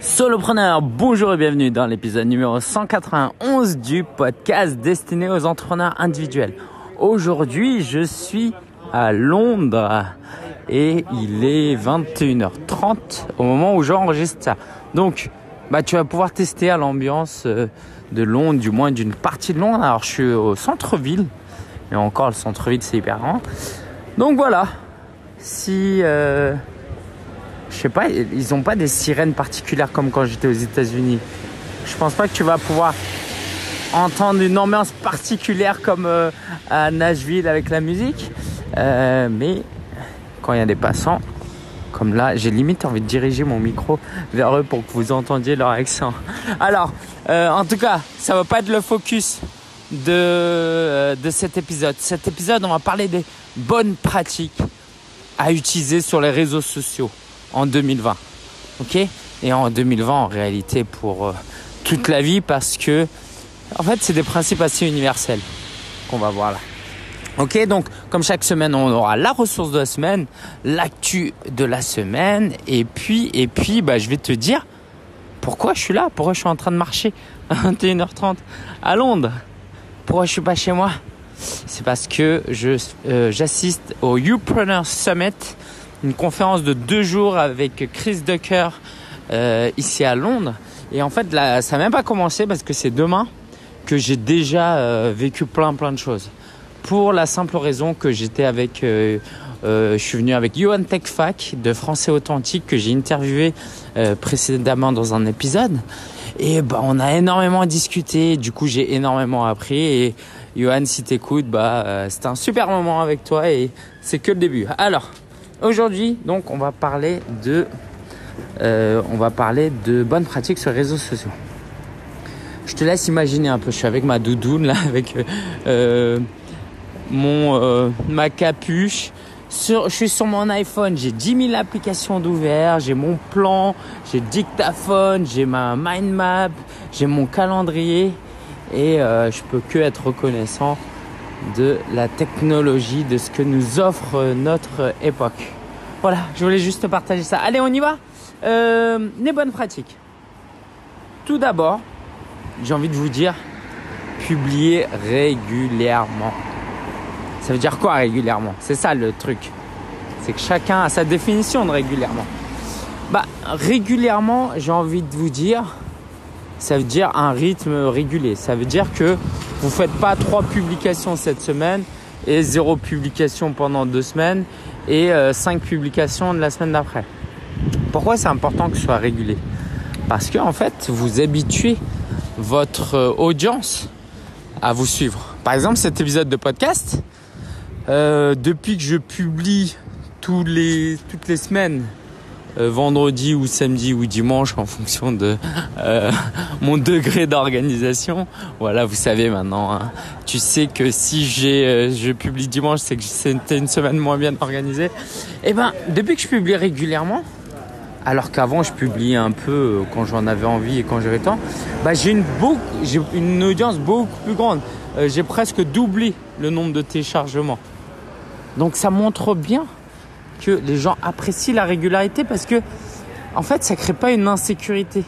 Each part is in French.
Solopreneur, bonjour et bienvenue dans l'épisode numéro 191 du podcast destiné aux entrepreneurs individuels. Aujourd'hui, je suis à Londres et il est 21h30 au moment où j'enregistre ça. Donc, bah, tu vas pouvoir tester à l'ambiance euh, de Londres, du moins d'une partie de Londres. Alors, je suis au centre-ville, et encore le centre-ville, c'est hyper grand. Donc voilà, si... Euh, je sais pas, ils ont pas des sirènes particulières comme quand j'étais aux États-Unis. Je pense pas que tu vas pouvoir entendre une ambiance particulière comme euh, à Nashville avec la musique. Euh, mais quand il y a des passants, comme là, j'ai limite envie de diriger mon micro vers eux pour que vous entendiez leur accent. Alors, euh, en tout cas, ça va pas être le focus de, de cet épisode. Cet épisode, on va parler des bonnes pratiques à utiliser sur les réseaux sociaux en 2020. Ok? Et en 2020, en réalité, pour euh, toute la vie, parce que, en fait, c'est des principes assez universels qu'on va voir là. Ok, donc comme chaque semaine, on aura la ressource de la semaine, l'actu de la semaine, et puis, et puis, bah, je vais te dire pourquoi je suis là, pourquoi je suis en train de marcher à 21h30 à Londres, pourquoi je suis pas chez moi? C'est parce que euh, j'assiste au Youpreneur Summit une conférence de deux jours avec Chris Ducker euh, ici à Londres. Et en fait, là, ça n'a même pas commencé parce que c'est demain que j'ai déjà euh, vécu plein plein de choses. Pour la simple raison que j'étais avec, euh, je suis venu avec Johan Techfac de Français Authentique que j'ai interviewé précédemment dans un épisode. Et bah, on a énormément discuté. Du coup, j'ai énormément appris. Et Johan, si t'écoutes, bah, c'était un super moment avec toi et c'est que le début. Alors, Aujourd'hui, donc, on va parler de, euh, on va parler de bonnes pratiques sur les réseaux sociaux. Je te laisse imaginer un peu. Je suis avec ma doudoune là, avec euh, mon euh, ma capuche. Sur, je suis sur mon iPhone, j'ai 10 000 applications d'ouvert, j'ai mon plan, j'ai dictaphone, j'ai ma mind map, j'ai mon calendrier et je peux que être reconnaissant de la technologie, de ce que nous offre notre époque. Voilà, je voulais juste partager ça. Allez, on y va euh, Les bonnes pratiques. Tout d'abord, j'ai envie de vous dire, publier régulièrement. Ça veut dire quoi régulièrement? C'est ça le truc. C'est que chacun a sa définition de régulièrement. Bah, régulièrement, j'ai envie de vous dire, ça veut dire un rythme régulier. Ça veut dire que vous faites pas trois publications cette semaine et zéro publication pendant deux semaines et euh, cinq publications de la semaine d'après. Pourquoi c'est important que ce soit régulier? Parce que en fait, vous habituez votre euh, audience à vous suivre. Par exemple, cet épisode de podcast, euh, depuis que je publie tous les, toutes les semaines vendredi ou samedi ou dimanche en fonction de euh, mon degré d'organisation. Voilà, vous savez maintenant. Hein. Tu sais que si j'ai euh, je publie dimanche, c'est que c'était une semaine moins bien organisée. Et eh ben, depuis que je publie régulièrement, alors qu'avant je publiais un peu quand j'en avais envie et quand j'avais temps, bah j'ai une audience beaucoup plus grande. j'ai presque doublé le nombre de téléchargements. Donc ça montre bien que les gens apprécient la régularité parce que en fait ça crée pas une insécurité.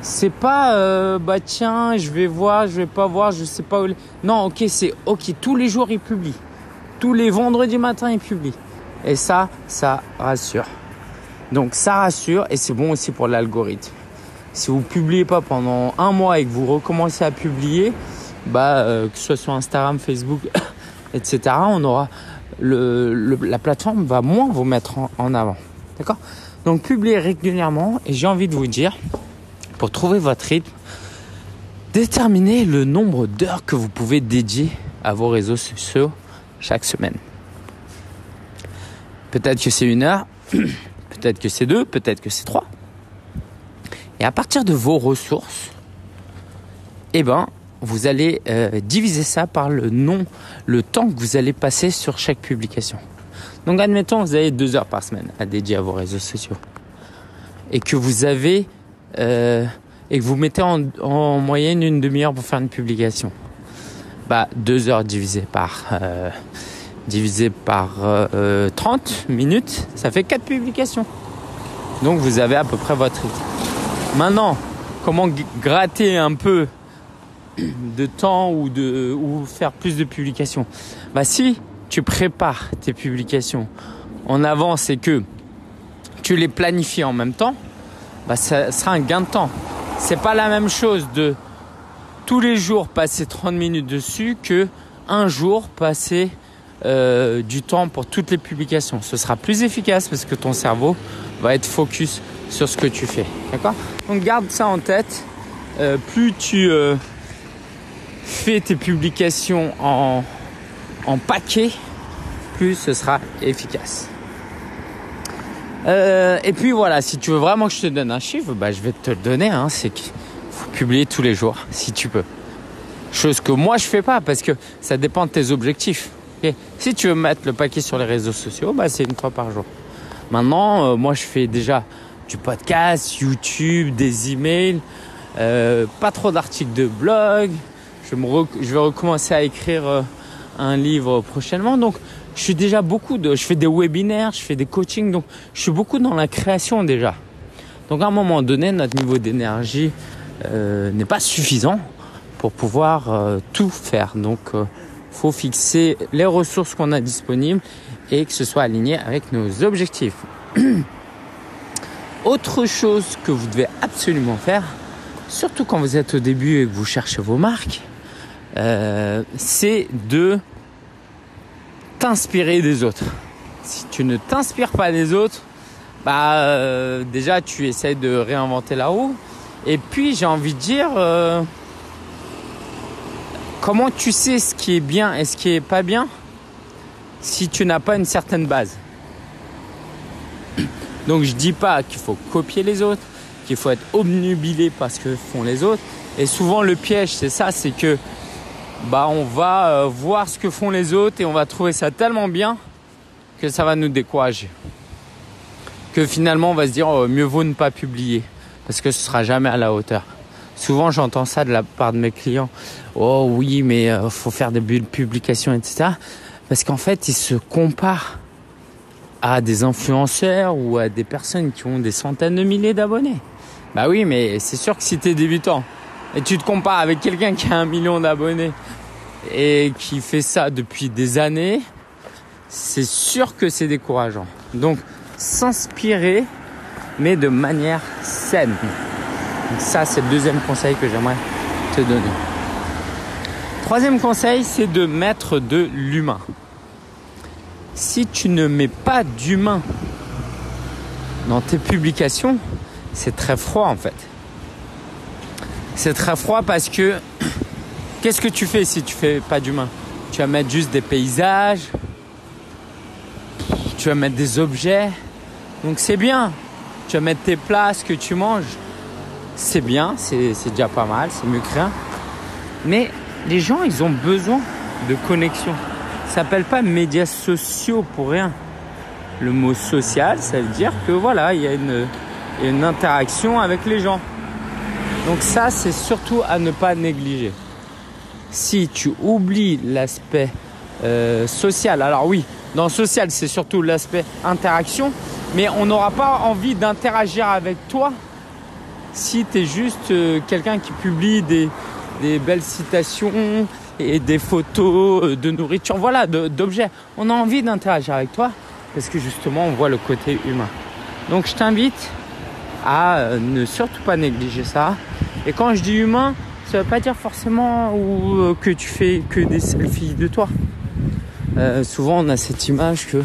C'est pas euh, bah tiens je vais voir je vais pas voir je sais pas où non ok c'est ok tous les jours ils publient. Tous les vendredis matin ils publient. Et ça ça rassure. Donc ça rassure et c'est bon aussi pour l'algorithme. Si vous publiez pas pendant un mois et que vous recommencez à publier bah euh, que ce soit sur Instagram Facebook etc on aura la plateforme va moins vous mettre en, avant. D'accord? Donc publiez régulièrement et j'ai envie de vous dire, pour trouver votre rythme, déterminez le nombre d'heures que vous pouvez dédier à vos réseaux sociaux chaque semaine. Peut-être que c'est une heure, peut-être que c'est deux, peut-être que c'est trois. Et à partir de vos ressources, eh ben, vous allez euh, diviser ça par le nom, le temps que vous allez passer sur chaque publication. Donc admettons vous avez deux heures par semaine à dédier à vos réseaux sociaux et que vous avez euh, et que vous mettez en, moyenne une demi-heure pour faire une publication. Bah deux heures divisé par euh, par 30 minutes, ça fait quatre publications. Donc vous avez à peu près votre rythme. Maintenant, comment gratter un peu de temps ou, de, faire plus de publications Bah si tu prépares tes publications en avance et que tu les planifies en même temps, bah ça sera un gain de temps. C'est pas la même chose de tous les jours passer 30 minutes dessus que un jour passer euh, du temps pour toutes les publications. Ce sera plus efficace parce que ton cerveau va être focus sur ce que tu fais. D'accord? Donc garde ça en tête. Euh, plus tu euh, fais tes publications en, en paquet, plus ce sera efficace. et puis voilà, si tu veux vraiment que je te donne un chiffre, bah, je vais te le donner. Hein, c'est qu'il faut publier tous les jours, si tu peux. Chose que moi je fais pas parce que ça dépend de tes objectifs. Si tu veux mettre le paquet sur les réseaux sociaux, bah, c'est une fois par jour. Maintenant, euh, moi, je fais déjà du podcast, YouTube, des emails, euh, pas trop d'articles de blog. Je, vais recommencer à écrire euh, un livre prochainement. Donc, je suis déjà beaucoup de, je fais des webinaires, je fais des coachings. Donc, je suis beaucoup dans la création déjà. Donc, à un moment donné, notre niveau d'énergie n'est pas suffisant pour pouvoir tout faire. Donc, faut fixer les ressources qu'on a disponibles et que ce soit aligné avec nos objectifs. Autre chose que vous devez absolument faire, surtout quand vous êtes au début et que vous cherchez vos marques, euh, c'est de t'inspirer des autres. Si tu ne t'inspires pas des autres, bah euh, déjà tu essaies de réinventer la roue. Et puis j'ai envie de dire, euh, Comment tu sais ce qui est bien et ce qui est pas bien si tu n'as pas une certaine base? Donc je dis pas qu'il faut copier les autres, qu'il faut être obnubilé par ce que font les autres. Et souvent le piège c'est ça, c'est que bah on va euh, voir ce que font les autres et on va trouver ça tellement bien que ça va nous décourager. Que finalement on va se dire oh, mieux vaut ne pas publier parce que ce sera jamais à la hauteur. Souvent, j'entends ça de la part de mes clients. Oh oui, mais euh, faut faire des publications, etc. Parce qu'en fait, ils se comparent à des influenceurs ou à des personnes qui ont des centaines de milliers d'abonnés. Bah oui, mais c'est sûr que si tu es débutant et tu te compares avec quelqu'un qui a un million d'abonnés et qui fait ça depuis des années, c'est sûr que c'est décourageant. Donc, s'inspirer, mais de manière saine ça, c'est le deuxième conseil que j'aimerais te donner. Troisième conseil, c'est de mettre de l'humain. Si tu ne mets pas d'humain dans tes publications, c'est très froid en fait. C'est très froid parce que qu'est-ce que tu fais si tu fais pas d'humain? Tu vas mettre juste des paysages, tu vas mettre des objets. Donc c'est bien. Tu vas mettre tes plats, ce que tu manges c'est bien, c'est déjà pas mal, c'est mieux que rien. Mais les gens, ils ont besoin de connexion. Ça s'appelle pas médias sociaux pour rien. Le mot social, ça veut dire que voilà, il y a une, une interaction avec les gens. Donc ça, c'est surtout à ne pas négliger. Si tu oublies l'aspect euh, social, alors oui, dans social, c'est surtout l'aspect interaction, mais on n'aura pas envie d'interagir avec toi si tu es juste euh, quelqu'un qui publie des, belles citations et des photos euh, de nourriture, voilà, d'objets, on a envie d'interagir avec toi parce que justement on voit le côté humain. Donc je t'invite à euh, ne surtout pas négliger ça. Et quand je dis humain, ça veut pas dire forcément que tu fais que des selfies de toi. souvent on a cette image que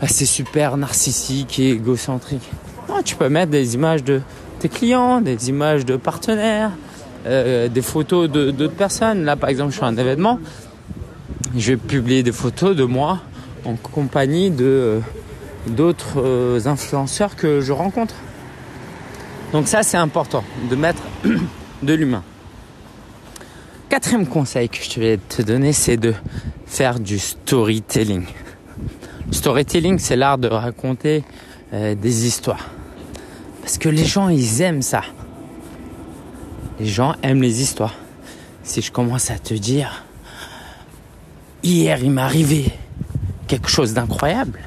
bah, c'est super narcissique et égocentrique. Non, tu peux mettre des images de clients, des images de partenaires, euh, des photos d'autres personnes. Là, par exemple, je suis à un événement, je vais publier des photos de moi en compagnie de euh, d'autres euh, influenceurs que je rencontre. Donc ça, c'est important de mettre de l'humain. Quatrième conseil que je vais te donner, c'est de faire du storytelling. Storytelling, c'est l'art de raconter des histoires. Parce que les gens, ils aiment ça. Les gens aiment les histoires. Si je commence à te dire, hier, il m'est arrivé quelque chose d'incroyable,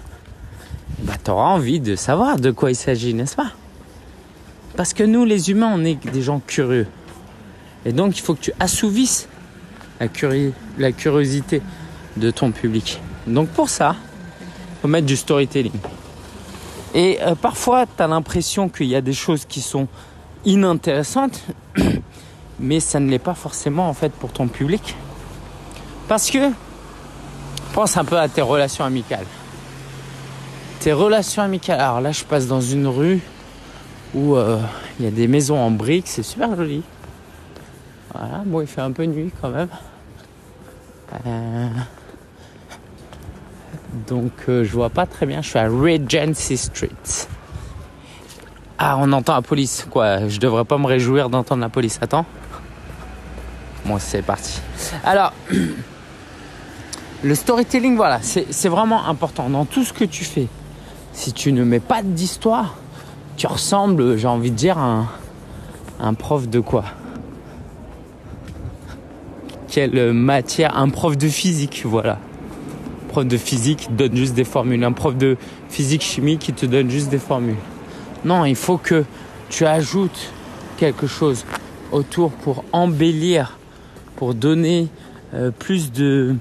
bah, tu auras envie de savoir de quoi il s'agit, n'est-ce pas? Parce que nous, les humains, on est des gens curieux. Et donc, il faut que tu assouvisses la, curiosité de ton public. Donc, pour ça, il faut mettre du storytelling. Et euh, parfois, tu as l'impression qu'il y a des choses qui sont inintéressantes, mais ça ne l'est pas forcément en fait pour ton public. Parce que pense un peu à tes relations amicales. Tes relations amicales. Alors là, je passe dans une rue où euh, il y a des maisons en briques, c'est super joli. Voilà, bon, il fait un peu nuit quand même. Euh, donc, euh, je vois pas très bien. Je suis à Regency Street. Ah, on entend la police. Quoi Je devrais pas me réjouir d'entendre la police. Attends. Bon, c'est parti. Alors, le storytelling, voilà, c'est vraiment important dans tout ce que tu fais. Si tu ne mets pas d'histoire, tu ressembles, j'ai envie de dire, à un, prof de quoi? Quelle matière? Un prof de physique, voilà. Un prof de physique qui donne juste des formules. Un prof de physique chimie qui te donne juste des formules. Non, il faut que tu ajoutes quelque chose autour pour embellir, pour donner euh, plus de,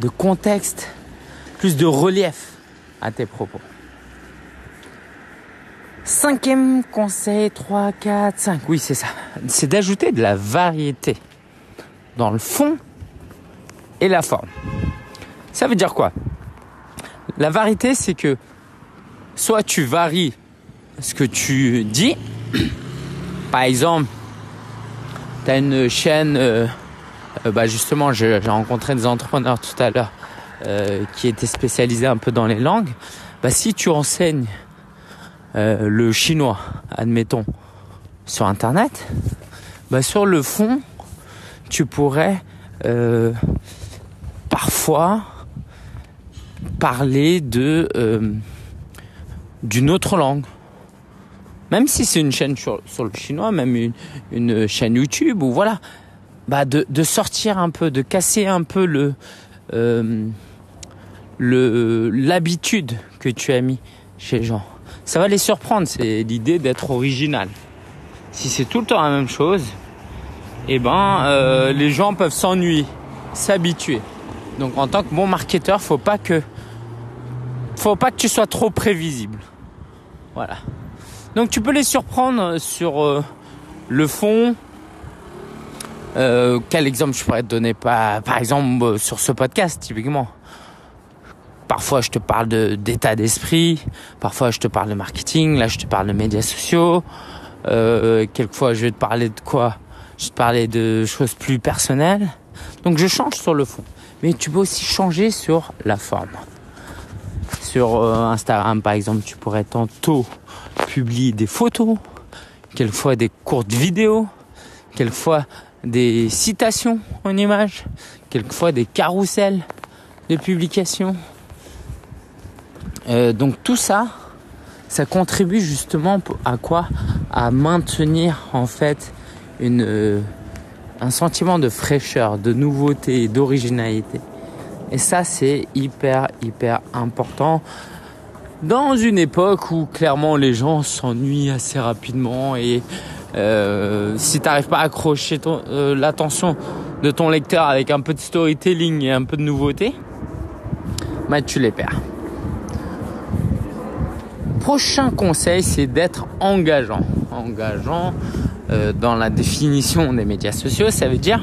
de contexte, plus de relief à tes propos. Cinquième conseil, 3, 4, 5. Oui, c'est ça. C'est d'ajouter de la variété dans le fond et la forme. Ça veut dire quoi? La variété, c'est que soit tu varies ce que tu dis. Par exemple, tu as une chaîne, euh, euh, bah justement, j'ai rencontré des entrepreneurs tout à l'heure euh, qui était spécialisé un peu dans les langues, bah, si tu enseignes euh, le chinois, admettons, sur Internet, bah, sur le fond, tu pourrais euh, parfois parler de d'une autre langue. Même si c'est une chaîne sur, le chinois, même une, chaîne YouTube, ou voilà, bah de, sortir un peu, de casser un peu le l'habitude que tu as mis chez les gens. Ça va les surprendre, c'est l'idée d'être original. Si c'est tout le temps la même chose, eh ben euh, les gens peuvent s'ennuyer, s'habituer. Donc en tant que bon marketeur, faut pas que faut pas que tu sois trop prévisible. Voilà. Donc tu peux les surprendre sur euh, le fond. Euh, quel exemple je pourrais te donner? Par exemple sur ce podcast typiquement Parfois, je te parle d'état d'esprit. Parfois, je te parle de marketing. Là, je te parle de médias sociaux. Euh, quelquefois, je vais te parler de quoi? Je vais te parler de choses plus personnelles. Donc, je change sur le fond. Mais tu peux aussi changer sur la forme. Sur euh, Instagram, par exemple, tu pourrais tantôt publier des photos, quelquefois des courtes vidéos, quelquefois des citations en images, quelquefois des carousels de publications. Euh, donc tout ça, ça contribue justement à quoi? À maintenir en fait euh, un sentiment de fraîcheur, de nouveauté, d'originalité. Et ça, c'est hyper, hyper important dans une époque où clairement les gens s'ennuient assez rapidement et euh, si tu n'arrives pas à accrocher l'attention de ton lecteur avec un peu de storytelling et un peu de nouveauté, bah tu les perds prochain conseil, c'est d'être engageant. Engageant euh, dans la définition des médias sociaux, ça veut dire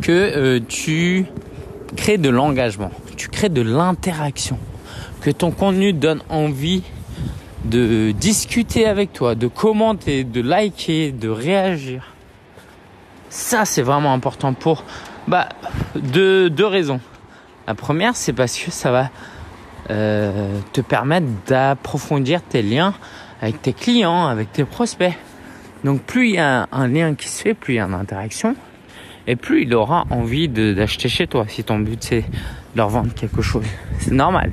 que euh, tu crées de l'engagement, tu crées de l'interaction, que ton contenu donne envie de discuter avec toi, de commenter, de liker, de réagir. Ça, c'est vraiment important pour bah, deux raisons. La première, c'est parce que ça va euh, te permettre d'approfondir tes liens avec tes clients, avec tes prospects. Donc plus il y a un lien qui se fait, plus il y a une interaction, et plus il aura envie d'acheter chez toi si ton but c'est de leur vendre quelque chose. C'est normal.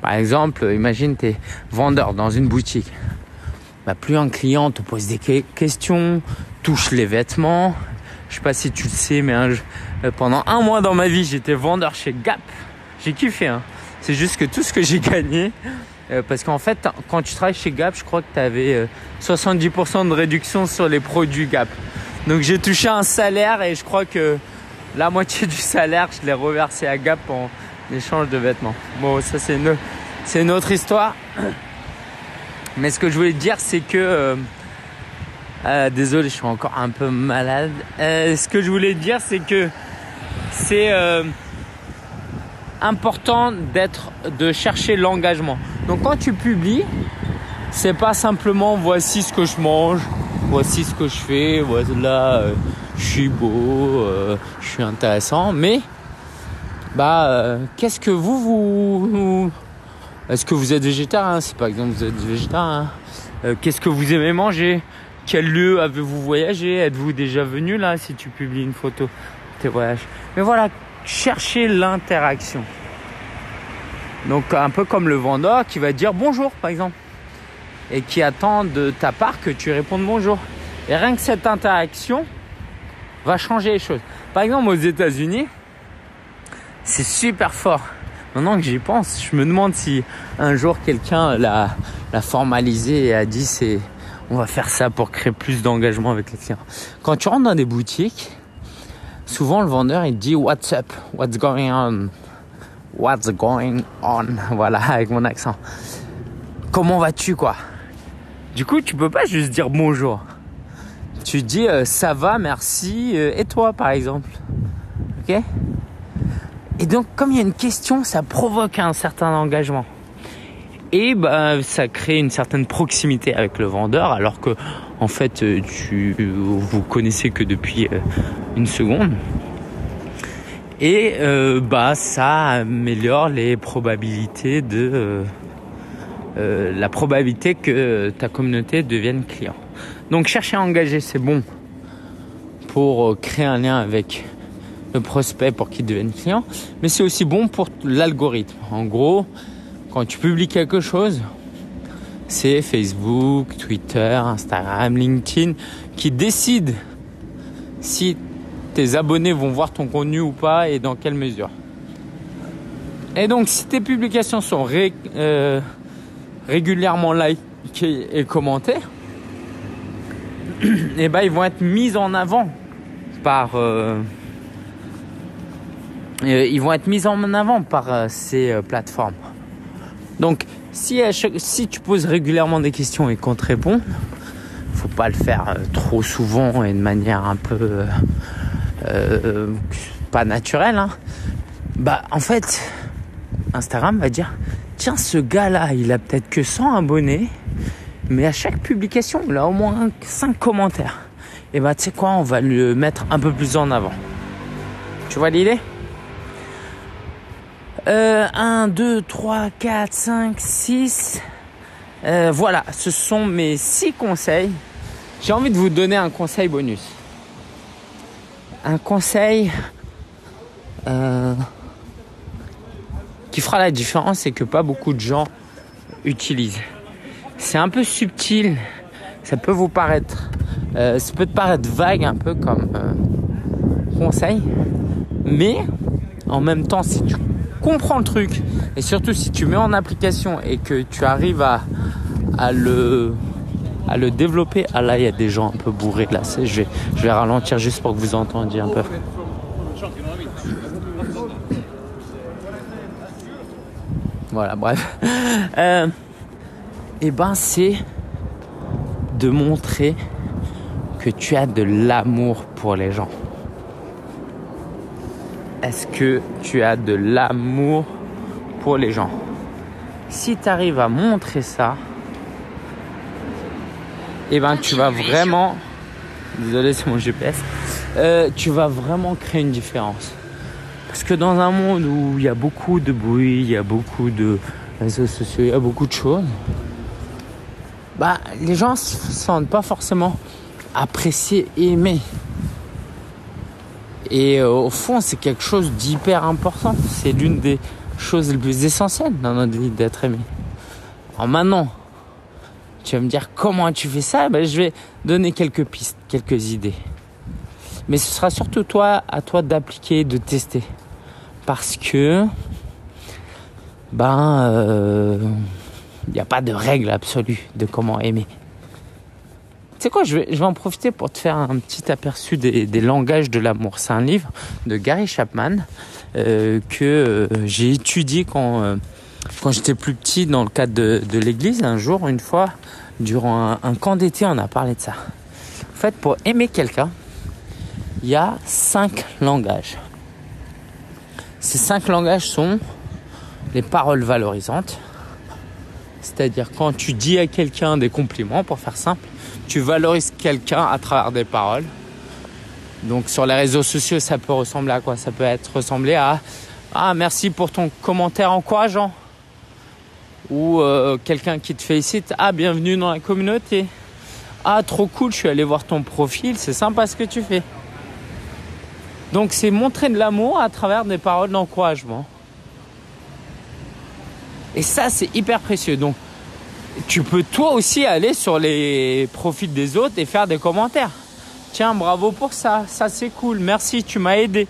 Par exemple, imagine tu es vendeur dans une boutique. Bah, plus un client te pose des questions, touche les vêtements. Je sais pas si tu le sais, mais euh, pendant un mois dans ma vie, j'étais vendeur chez Gap. J'ai kiffé. Hein C'est juste que tout ce que j'ai gagné, euh, parce qu'en fait, quand tu travailles chez Gap, je crois que tu avais 70% de réduction sur les produits Gap. Donc j'ai touché un salaire et je crois que la moitié du salaire, je l'ai reversé à Gap en échange de vêtements. Bon, ça c'est une, autre histoire. Mais ce que je voulais dire, c'est que... Euh, euh, désolé, je suis encore un peu malade. Ce que je voulais dire, c'est que c'est important d'être, de chercher l'engagement. Donc quand tu publies, c'est pas simplement voici ce que je mange, voici ce que je fais, voilà, je suis beau, je suis intéressant, mais bah qu'est-ce que vous vous est-ce que vous êtes végétarien Si par exemple vous êtes végétarien, euh, qu'est-ce que vous aimez manger? Quel lieu avez-vous voyagé? Êtes-vous déjà venu là si tu publies une photo de tes voyages? Mais voilà, cherchez l'interaction. Donc un peu comme le vendeur qui va dire bonjour par exemple et qui attend de ta part que tu répondes bonjour. Et rien que cette interaction va changer les choses. Par exemple aux États-Unis, c'est super fort. Maintenant que j'y pense, je me demande si un jour quelqu'un l'a, formalisé et a dit c'est on va faire ça pour créer plus d'engagement avec les clients. Quand tu rentres dans des boutiques, souvent le vendeur il dit what's up, what's going on, what's going on, voilà avec mon accent. Comment vas-tu quoi? Du coup tu peux pas juste dire bonjour. Tu dis euh, ça va, merci euh, et toi par exemple? Ok? Et donc, comme il y a une question, ça provoque un certain engagement. Et bah, ça crée une certaine proximité avec le vendeur, alors que en fait, euh, tu vous connaissez que depuis une seconde. Et euh, bah, ça améliore les probabilités de la probabilité que ta communauté devienne client. Donc, chercher à engager, c'est bon pour créer un lien avec le prospect pour qu'il devienne client, mais c'est aussi bon pour l'algorithme. En gros, quand tu publies quelque chose, c'est Facebook, Twitter, Instagram, LinkedIn qui décident si tes abonnés vont voir ton contenu ou pas et dans quelle mesure. Et donc, si tes publications sont euh, régulièrement likées et commentées, et eh ben, ils vont être mis en avant par euh, euh, ils vont être mis en avant par ces plateformes. Donc, si, si tu poses régulièrement des questions et qu'on te répond, faut pas le faire trop souvent et de manière un peu pas naturelle. Hein. Bah, en fait, Instagram va dire tiens, ce gars-là, il a peut-être que 100 abonnés, mais à chaque publication, il a au moins 5 commentaires. Et bah, tu sais quoi, on va le mettre un peu plus en avant. Tu vois l'idée? 1, 2, 3, 4, 5, 6. voilà, ce sont mes 6 conseils. J'ai envie de vous donner un conseil bonus. Un conseil euh, qui fera la différence et que pas beaucoup de gens utilisent. C'est un peu subtil, ça peut vous paraître, euh, peut paraître vague un peu comme euh, conseil, mais en même temps, si tu comprends le truc et surtout si tu mets en application et que tu arrives à le à le développer. Ah là, il y a des gens un peu bourrés là. Je vais, je vais ralentir juste pour que vous entendiez un peu. Voilà, bref. Euh, et eh ben, c'est de montrer que tu as de l'amour pour les gens. Est-ce que tu as de l'amour pour les gens? Si tu arrives à montrer ça, et eh ben tu vas vraiment, désolé c'est mon GPS, euh, tu vas vraiment créer une différence. Parce que dans un monde où il y a beaucoup de bruit, il y a beaucoup de réseaux sociaux, il y a beaucoup de choses, bah les gens se sentent pas forcément appréciés et aimés. Et euh, au fond, c'est quelque chose d'hyper important. C'est l'une des choses les plus essentielles dans notre vie d'être aimé. Alors maintenant, tu vas me dire comment tu fais ça? Ben, Je vais donner quelques pistes, quelques idées. Mais ce sera surtout à toi d'appliquer, de tester. Parce que ben, il euh, n'y a pas de règle absolue de comment aimer. Tu sais quoi, je vais, je vais en profiter pour te faire un petit aperçu des, langages de l'amour. C'est un livre de Gary Chapman euh, que euh, j'ai étudié quand, quand j'étais plus petit dans le cadre de, l'église. Un jour, une fois, durant un, un camp d'été, on a parlé de ça. En fait, pour aimer quelqu'un, il y a cinq langages. Ces cinq langages sont les paroles valorisantes. C'est-à-dire quand tu dis à quelqu'un des compliments, pour faire simple, tu valorises quelqu'un à travers des paroles. Donc sur les réseaux sociaux, ça peut ressembler à quoi? Ça peut être ressemblé à Ah merci pour ton commentaire encourageant. Ou euh, quelqu'un qui te félicite Ah bienvenue dans la communauté. Ah trop cool, je suis allé voir ton profil, c'est sympa ce que tu fais. Donc c'est montrer de l'amour à travers des paroles d'encouragement. Et ça, c'est hyper précieux. Donc, tu peux toi aussi aller sur les profils des autres et faire des commentaires. Tiens, bravo pour ça. Ça, c'est cool. Merci, tu m'as aidé.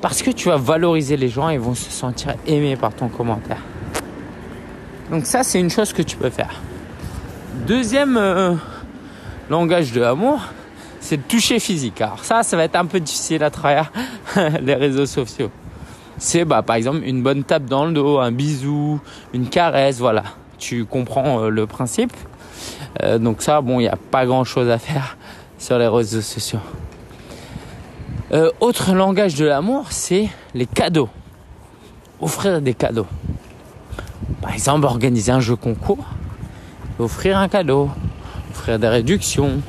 Parce que tu vas valoriser les gens ils vont se sentir aimés par ton commentaire. Donc ça, c'est une chose que tu peux faire. Deuxième euh, langage de l'amour, c'est le toucher physique. Alors ça, ça va être un peu difficile à travers les réseaux sociaux c'est bah, par exemple une bonne tape dans le dos, un bisou, une caresse, voilà. Tu comprends euh, le principe. Euh, donc ça, bon, il n'y a pas grand-chose à faire sur les réseaux sociaux. Euh, autre langage de l'amour, c'est les cadeaux. Offrir des cadeaux. Par exemple, organiser un jeu concours, offrir un cadeau, offrir des réductions.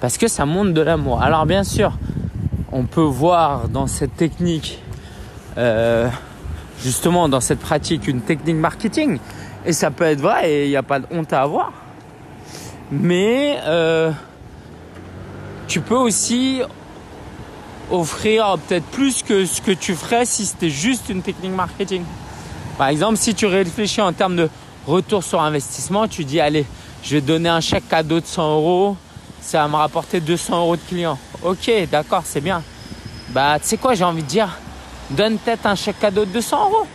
Parce que ça montre de l'amour. Alors bien sûr, on peut voir dans cette technique, euh, justement dans cette pratique, une technique marketing. Et ça peut être vrai et il n'y a pas de honte à avoir. Mais euh, tu peux aussi offrir peut-être plus que ce que tu ferais si c'était juste une technique marketing. Par exemple, si tu réfléchis en termes de retour sur investissement, tu dis allez, je vais donner un chèque cadeau de 100 euros, ça va me rapporter 200 euros de clients. Ok, d'accord, c'est bien. Bah, tu sais quoi, j'ai envie de dire, donne peut-être un chèque cadeau de 200 euros.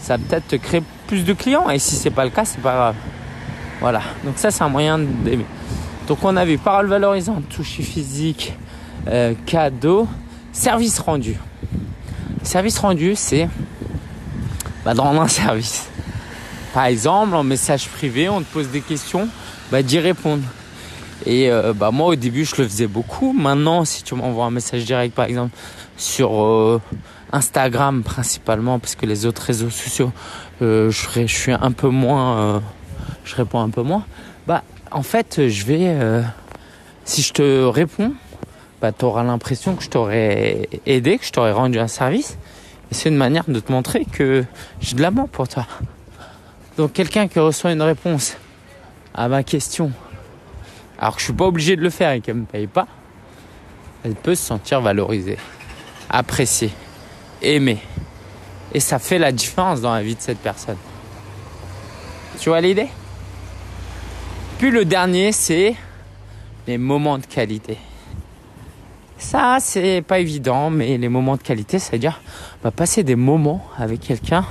Ça va peut-être te créer plus de clients. Et si c'est pas le cas, c'est pas grave. Voilà. Donc ça, c'est un moyen d'aimer. Donc on a vu parole valorisante, touche physique, euh, cadeau, service rendu. Service rendu, c'est bah, de rendre un service. Par exemple, en message privé, on te pose des questions, bah, d'y répondre. Et euh, bah moi au début je le faisais beaucoup. Maintenant si tu m'envoies un message direct par exemple sur euh, Instagram principalement parce que les autres réseaux sociaux je, je, suis un peu moins je réponds un peu moins. Bah en fait je vais si je te réponds bah tu auras l'impression que je t'aurais aidé, que je t'aurais rendu un service. Et c'est une manière de te montrer que j'ai de l'amour pour toi. Donc quelqu'un qui reçoit une réponse à ma question alors que je suis pas obligé de le faire et qu'elle me paye pas, elle peut se sentir valorisée, appréciée, aimée. Et ça fait la différence dans la vie de cette personne. Tu vois l'idée? Puis le dernier, c'est les moments de qualité. Ça, c'est pas évident, mais les moments de qualité, c'est-à-dire va passer des moments avec quelqu'un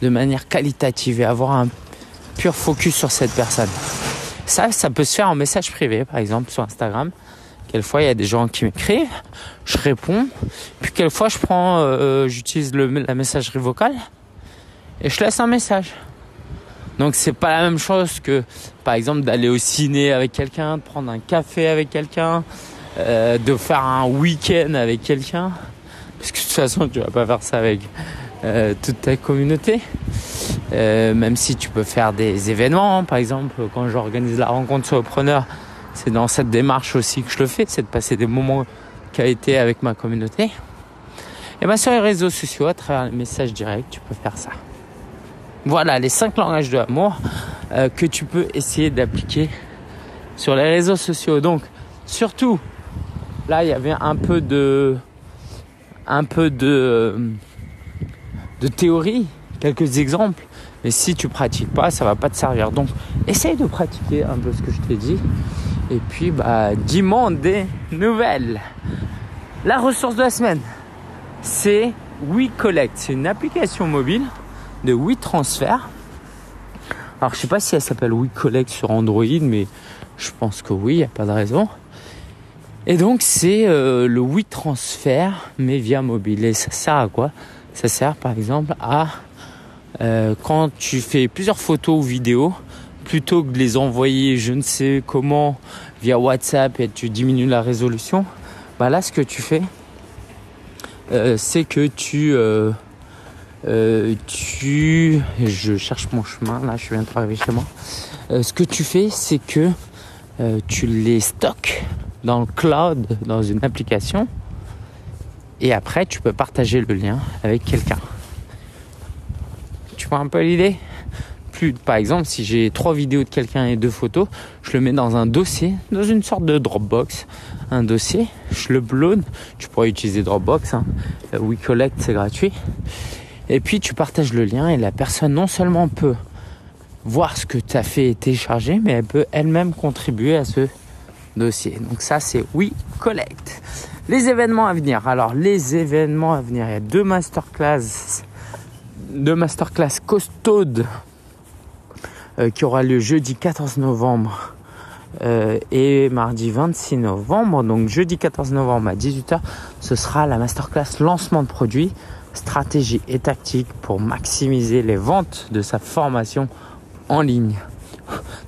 de manière qualitative et avoir un pur focus sur cette personne. Ça, ça peut se faire en message privé, par exemple, sur Instagram. Quelquefois, il y a des gens qui m'écrivent, je réponds. Puis quelquefois, je prends, euh, j'utilise la messagerie vocale et je laisse un message. Donc c'est pas la même chose que, par exemple, d'aller au ciné avec quelqu'un, de prendre un café avec quelqu'un, euh, de faire un week-end avec quelqu'un. Parce que de toute façon, tu vas pas faire ça avec euh, toute ta communauté. Euh, même si tu peux faire des événements, par exemple, quand j'organise la rencontre solopreneur, c'est dans cette démarche aussi que je le fais, c'est de passer des moments qualité avec ma communauté. Et bien sur les réseaux sociaux, à travers les messages directs, tu peux faire ça. Voilà les cinq langages de l'amour euh, que tu peux essayer d'appliquer sur les réseaux sociaux. Donc, surtout, là, il y avait un peu de, un peu de, théorie, quelques exemples. Mais si tu pratiques pas, ça va pas te servir. Donc, essaye de pratiquer un peu ce que je t'ai dit. Et puis, bah, dis-moi des nouvelles. La ressource de la semaine. c'est WeCollect. C'est une application mobile de WeTransfer. Alors je sais pas si elle s'appelle WeCollect sur Android, mais je pense que oui, il n'y a pas de raison. Et donc c'est euh, le WeTransfer, mais via mobile. Et ça sert à quoi? Ça sert par exemple à euh, quand tu fais plusieurs photos ou vidéos, plutôt que de les envoyer je ne sais comment via WhatsApp et tu diminues la résolution, bah là ce que tu fais, euh, c'est que tu, euh, tu, je cherche mon chemin là, je viens de arriver chez moi. ce que tu fais, c'est que tu les stockes dans le cloud, dans une application, et après tu peux partager le lien avec quelqu'un. Tu vois un peu l'idée? Plus, par exemple, si j'ai trois vidéos de quelqu'un et deux photos, je le mets dans un dossier, dans une sorte de Dropbox, un dossier, je le upload. Tu pourrais utiliser Dropbox, hein. Euh, WeCollect, c'est gratuit. Et puis tu partages le lien et la personne non seulement peut voir ce que tu as fait et télécharger, mais elle peut elle-même contribuer à ce dossier. Donc ça, c'est WeCollect. Les événements à venir. Alors, les événements à venir, il y a deux masterclass, deux masterclass costaudes euh, qui aura lieu jeudi 14 novembre euh, et mardi 26 novembre. Donc jeudi 14 novembre à 18h, ce sera la masterclass lancement de produits, stratégie et tactique pour maximiser les ventes de sa formation en ligne.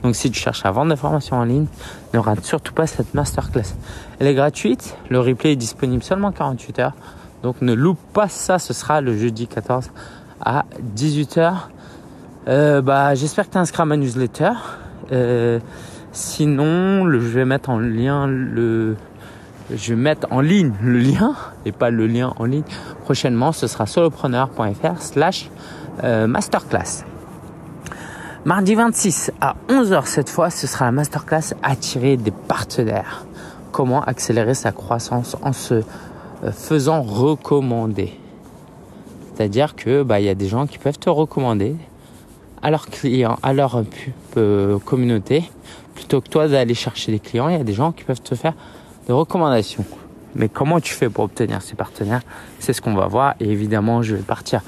Donc si tu cherches à vendre des formations en ligne, ne rate surtout pas cette masterclass. Elle est gratuite, le replay est disponible seulement 48 heures. Donc ne loupe pas ça, ce sera le jeudi 14 à 18h. Euh, bah, j'espère que tu inscrit à ma newsletter. Euh, sinon, je vais mettre en lien le, je vais mettre en ligne le lien et pas le lien en ligne. Prochainement, ce sera solopreneur.fr slash euh, masterclass. Mardi 26 à 11h cette fois, ce sera la masterclass attirer des partenaires. Comment accélérer sa croissance en se faisant recommander. C'est-à-dire que bah il y a des gens qui peuvent te recommander à leurs clients, à leur euh, communauté, plutôt que toi d'aller chercher des clients. Il y a des gens qui peuvent te faire des recommandations. Mais comment tu fais pour obtenir ces partenaires? C'est ce qu'on va voir. Et évidemment, je vais partir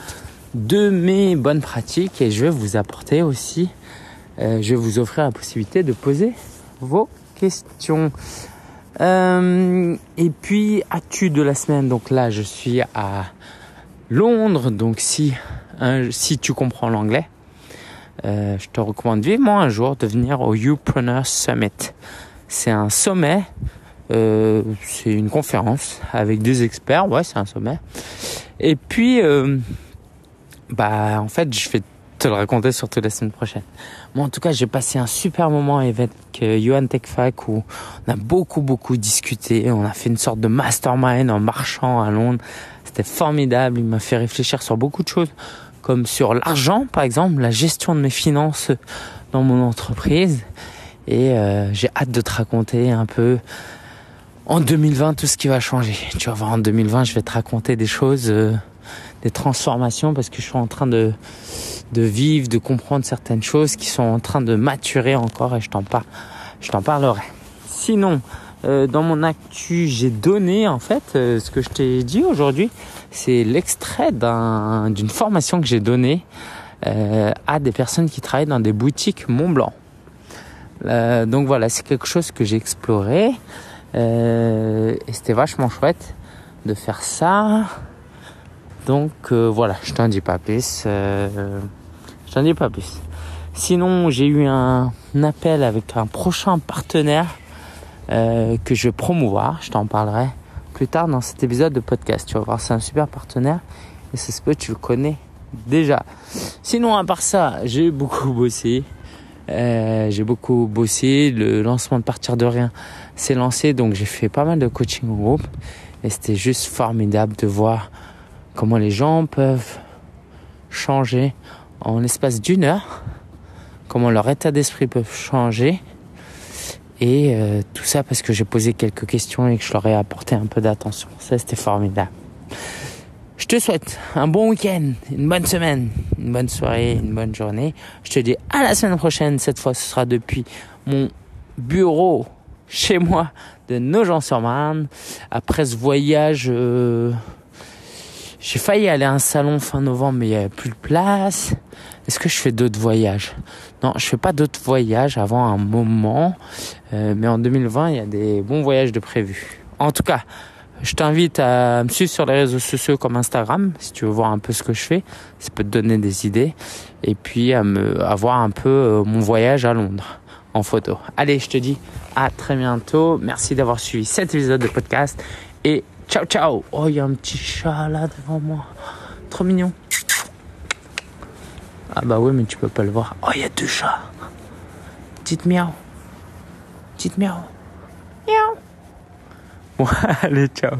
de mes bonnes pratiques et je vais vous apporter aussi, euh, je vais vous offrir la possibilité de poser vos questions. Euh, et puis, as-tu de la semaine? Donc là, je suis à Londres. Donc si, si tu comprends l'anglais, euh, je te recommande vivement un jour de venir au Youpreneur Summit. C'est un sommet, euh, c'est une conférence avec des experts, ouais, c'est un sommet. Et puis, euh, bah, en fait, je vais te le raconter surtout la semaine prochaine. Moi, en tout cas, j'ai passé un super moment avec Johan Techfac où on a beaucoup, beaucoup discuté. On a fait une sorte de mastermind en marchant à Londres. C'était formidable. Il m'a fait réfléchir sur beaucoup de choses comme sur l'argent, par exemple, la gestion de mes finances dans mon entreprise. Et euh, j'ai hâte de te raconter un peu en 2020 tout ce qui va changer. Tu vas voir, en 2020, je vais te raconter des choses, euh, des transformations, parce que je suis en train de, de vivre, de comprendre certaines choses qui sont en train de maturer encore et je t'en parle, je t'en parlerai. Sinon, euh, dans mon actu, j'ai donné en fait euh, ce que je t'ai dit aujourd'hui. C'est l'extrait d'une formation que j'ai donnée euh, à des personnes qui travaillent dans des boutiques Mont Blanc. donc voilà, c'est quelque chose que j'ai exploré et c'était vachement chouette de faire ça. Donc voilà, je t'en dis pas plus. je t'en dis pas plus. Sinon, j'ai eu un appel avec un prochain partenaire euh, que je vais promouvoir. Je t'en parlerai plus tard dans cet épisode de podcast. Tu vas voir, c'est un super partenaire et c'est ce que tu connais déjà. Sinon, à part ça, j'ai beaucoup bossé. Euh, j'ai beaucoup bossé. Le lancement de Partir de rien s'est lancé, donc j'ai fait pas mal de coaching groupe et c'était juste formidable de voir comment les gens peuvent changer en l'espace d'une heure, comment leur état d'esprit peut changer et euh, tout ça parce que j'ai posé quelques questions et que je leur ai apporté un peu d'attention. Ça, c'était formidable. Je te souhaite un bon week-end, une bonne semaine, une bonne soirée, une bonne journée. Je te dis à la semaine prochaine. Cette fois, ce sera depuis mon bureau chez moi de Nogent-sur-Marne. Après ce voyage, euh, J'ai failli aller à un salon fin novembre, mais il n'y avait plus de place. Est-ce que je fais d'autres voyages? Non, je fais pas d'autres voyages avant un moment. Euh, mais en 2020, il y a des bons voyages de prévus. En tout cas, je t'invite à me suivre sur les réseaux sociaux comme Instagram, si tu veux voir un peu ce que je fais. Ça peut te donner des idées. Et puis à, me, à voir un peu euh, mon voyage à Londres photo. Allez, je te dis à très bientôt. Merci d'avoir suivi cet épisode de podcast. Et ciao, ciao. Oh, il y a un petit chat là devant moi. Trop mignon. Ah bah oui, mais tu peux pas le voir. Oh, il y a deux chats. Petite miaou. Petite miaou. Miaou. Bon, allez, ciao.